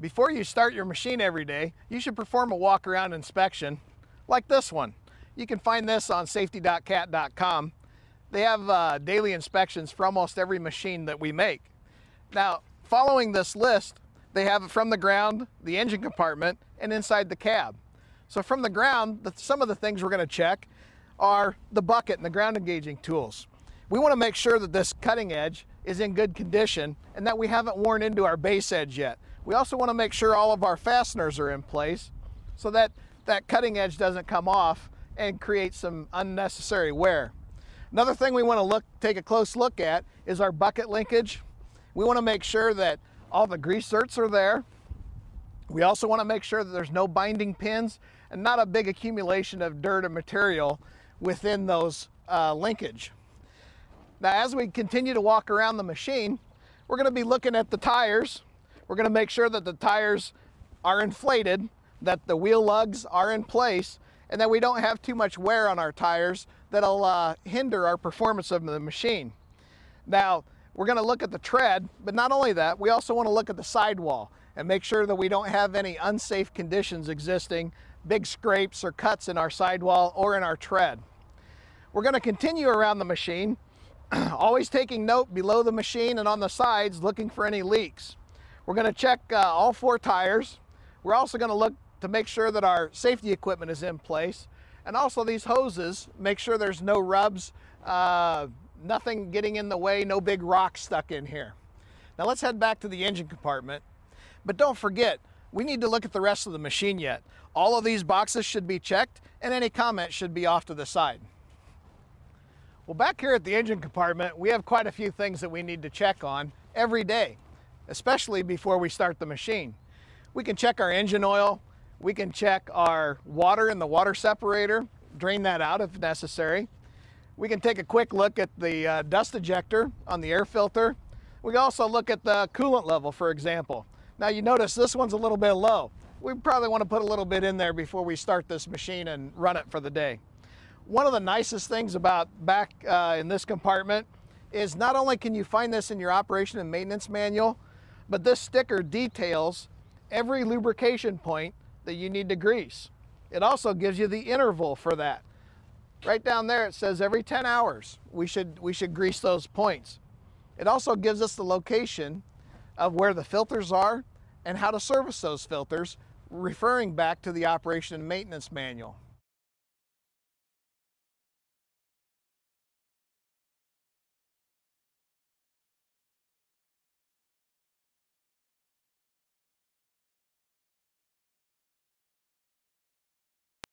Before you start your machine every day, you should perform a walk around inspection like this one. You can find this on safety.cat.com. They have uh, daily inspections for almost every machine that we make. Now, following this list, they have it from the ground, the engine compartment, and inside the cab. So from the ground, the, some of the things we're going to check are the bucket and the ground engaging tools. We want to make sure that this cutting edge is in good condition and that we haven't worn into our base edge yet. We also want to make sure all of our fasteners are in place so that that cutting edge doesn't come off and create some unnecessary wear. Another thing we want to look, take a close look at is our bucket linkage. We want to make sure that all the grease zerks are there. We also want to make sure that there's no binding pins and not a big accumulation of dirt and material within those uh, linkage. Now, as we continue to walk around the machine, we're going to be looking at the tires we're going to make sure that the tires are inflated, that the wheel lugs are in place, and that we don't have too much wear on our tires that'll uh, hinder our performance of the machine. Now, we're going to look at the tread, but not only that, we also want to look at the sidewall and make sure that we don't have any unsafe conditions existing, big scrapes or cuts in our sidewall or in our tread. We're going to continue around the machine, always taking note below the machine and on the sides, looking for any leaks. We're going to check uh, all four tires. We're also going to look to make sure that our safety equipment is in place. And also these hoses, make sure there's no rubs, uh, nothing getting in the way, no big rocks stuck in here. Now let's head back to the engine compartment. But don't forget, we need to look at the rest of the machine yet. All of these boxes should be checked and any comments should be off to the side. Well, back here at the engine compartment, we have quite a few things that we need to check on every day especially before we start the machine. We can check our engine oil, we can check our water in the water separator, drain that out if necessary. We can take a quick look at the uh, dust ejector on the air filter. We can also look at the coolant level, for example. Now you notice this one's a little bit low. We probably want to put a little bit in there before we start this machine and run it for the day. One of the nicest things about back uh, in this compartment is not only can you find this in your operation and maintenance manual, but this sticker details every lubrication point that you need to grease. It also gives you the interval for that. Right down there it says every 10 hours we should, we should grease those points. It also gives us the location of where the filters are and how to service those filters, referring back to the operation and maintenance manual.